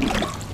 you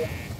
you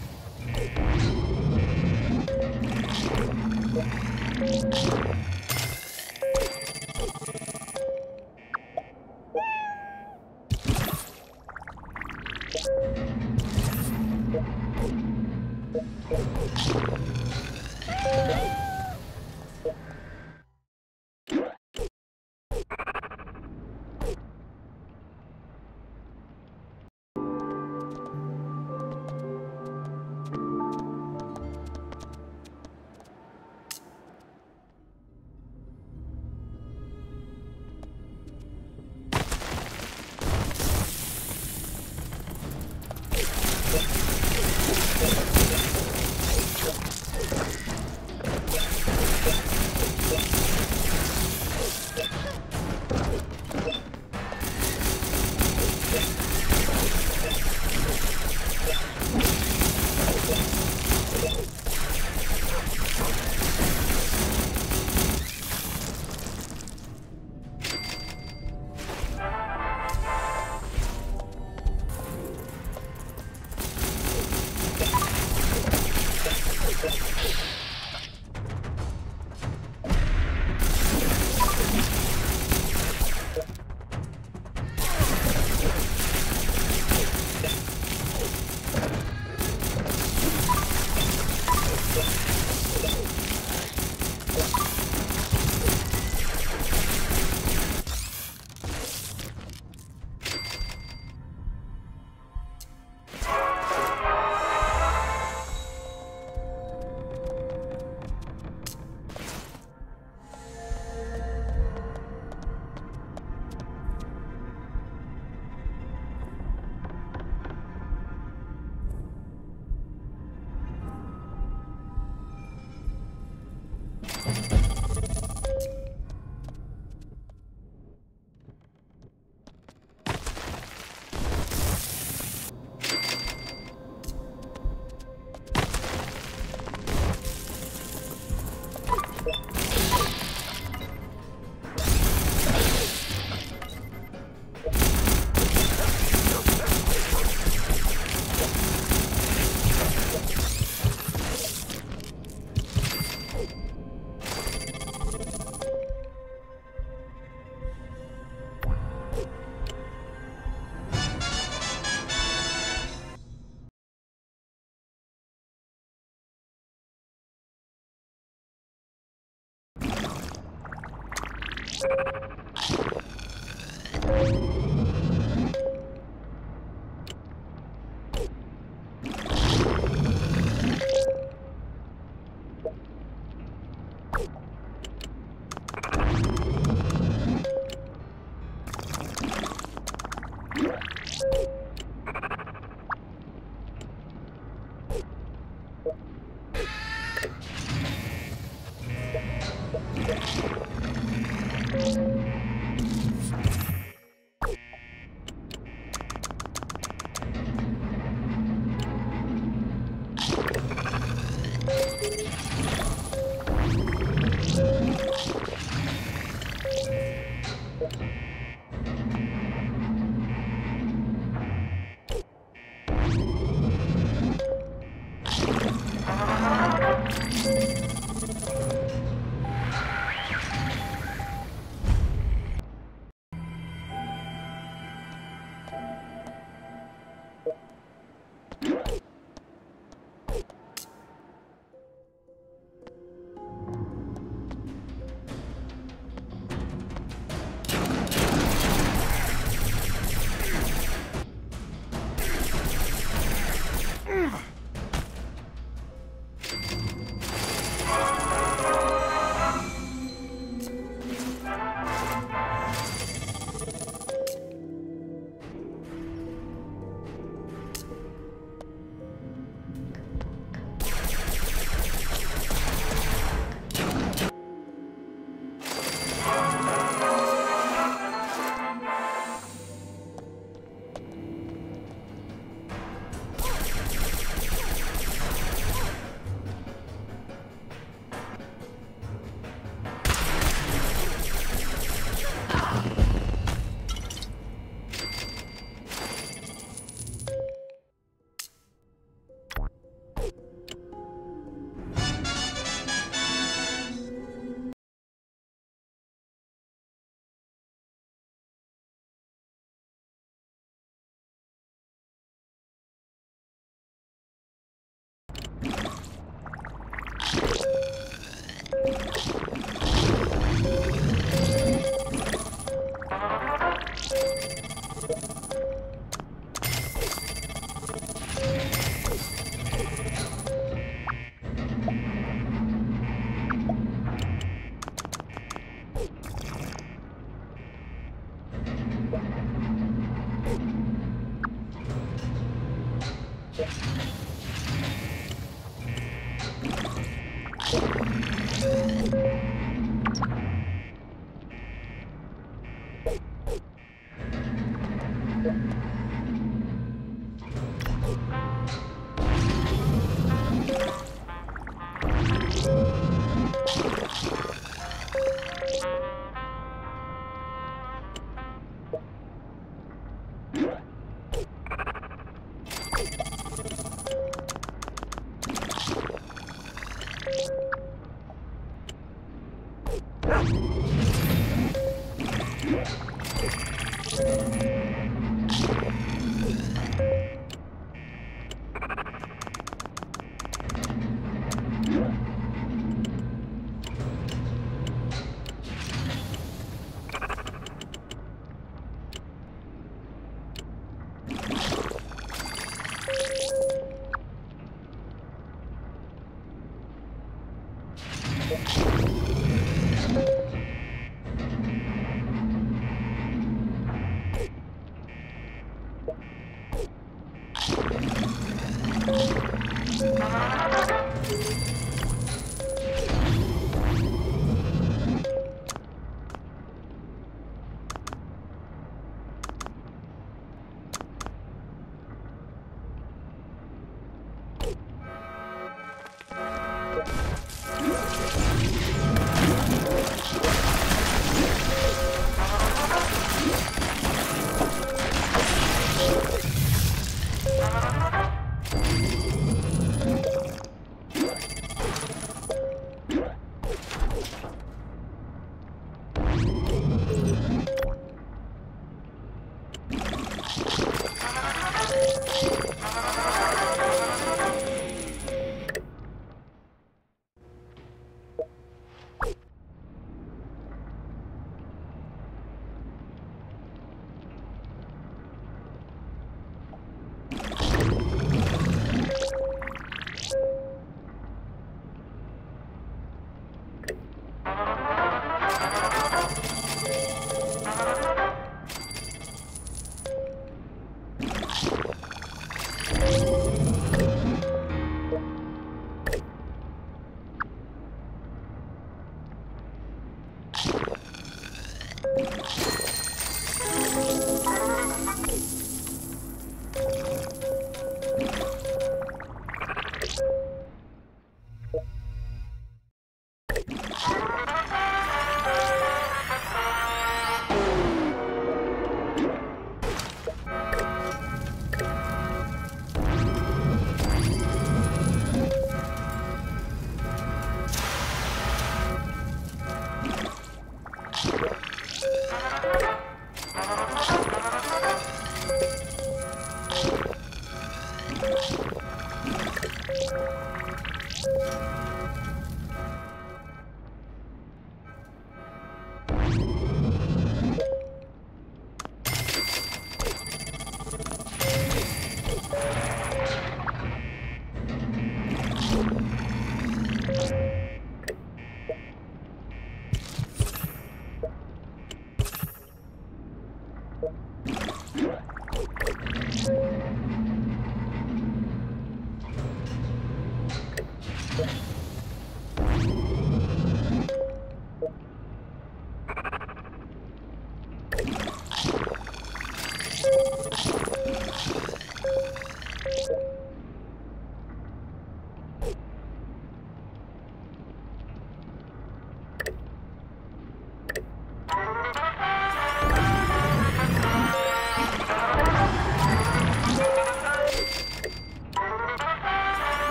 えっ?